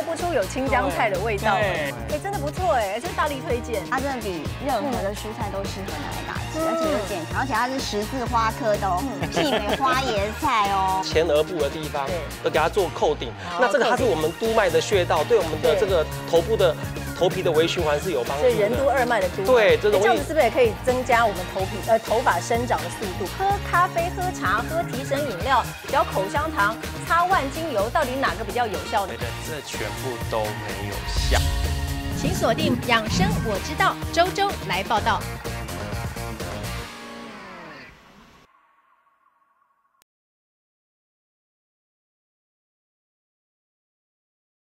都有清江菜的味道，对。哎，真的不错哎，这是大力推荐。它真的比任何的蔬菜都适合拿来打汁，而且又健康，而且它是十字花科的哦，媲美花椰菜哦。前额部的地方对。都给它做扣顶，那这个它是我们督脉的穴道，对我们的这个头部的头皮的微循环是有帮助所以人督。二脉的督，对这这样子是不是也可以增加我们头皮呃头发生长的速度？喝咖啡、喝茶、喝提神饮料、嚼口香糖、擦万金油，到底哪个比较有效呢觉？得这全部都没有效。请锁定《养生我知道》，周周来报道。